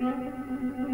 Música